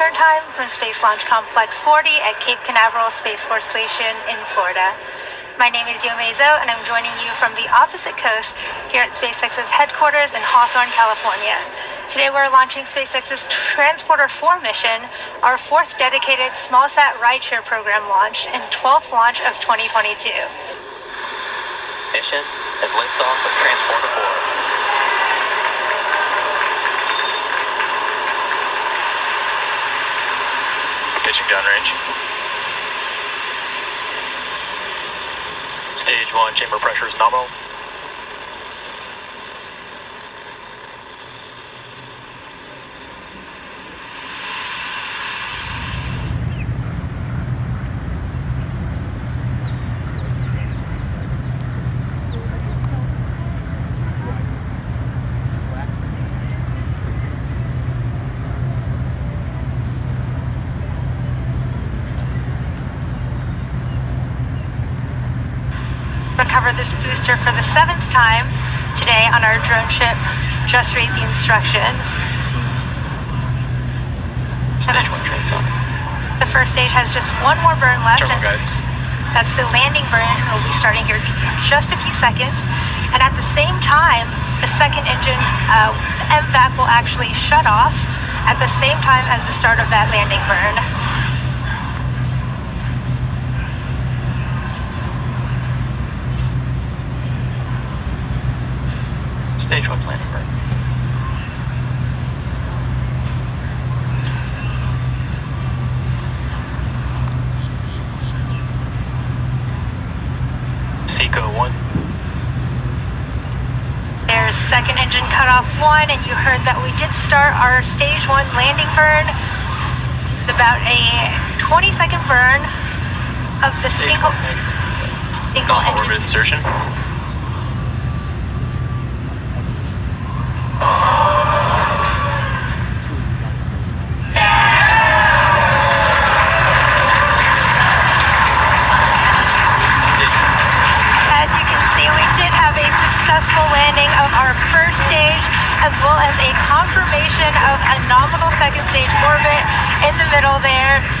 return time from Space Launch Complex 40 at Cape Canaveral Space Force Station in Florida. My name is Yo and I'm joining you from the opposite coast here at SpaceX's headquarters in Hawthorne, California. Today we're launching SpaceX's Transporter 4 mission, our fourth dedicated smallsat rideshare program launch and 12th launch of 2022. Mission is liftoff of Transporter 4. Downrange. Stage 1 chamber pressure is nominal. Recover this booster for the seventh time today on our drone ship. Just read the instructions. Stage 1 train The first stage has just one more burn left. And. That's the landing burn. We'll be starting here in just a few seconds. And at the same time, the second engine, uh, the MVAC will actually shut off at the same time as the start of that landing burn. Stage 1 landing burn. Seco 1. There's second engine cutoff one, and you heard that we did start our stage one landing burn. This is about a 20 second burn of the Stage single 1 single engine. insertion. Successful landing of our first stage, as well as a confirmation of a nominal second stage orbit in the middle there.